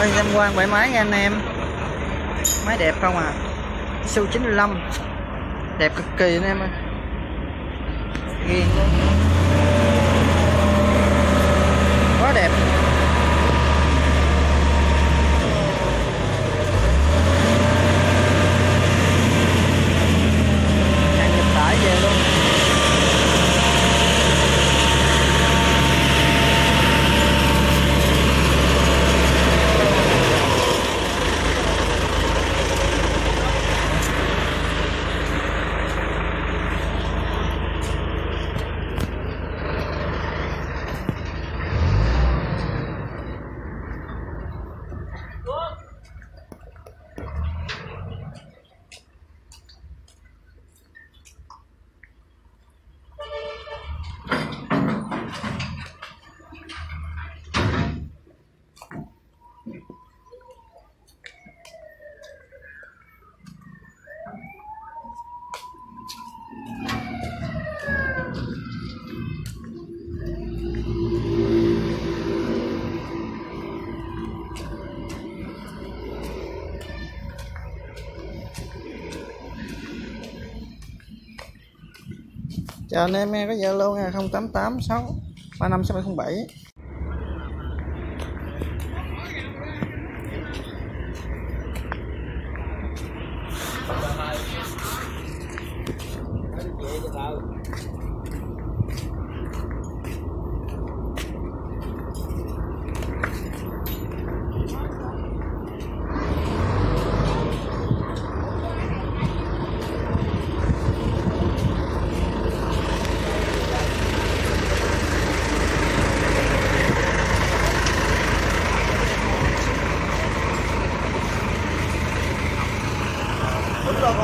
ơi, tham quan bãi máy nha anh em. Máy đẹp không à? Su 95 đẹp cực kỳ anh em ơi. Ghiền. Quá đẹp. Chào anh em nghe có zalo nha 0886 35 6707 quá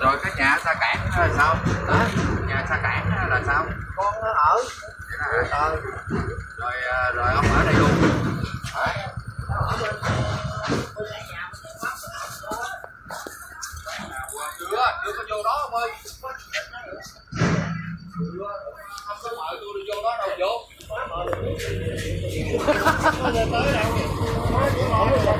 rồi cái nhà xa cảng là sao? Đó nhà xa cảng là sao? Con nó ở. À, rồi à, rồi ông ở đây luôn. Hả? chưa chưa có vô đó ông ơi 都是交那啥交，哈哈哈哈哈！再打个电。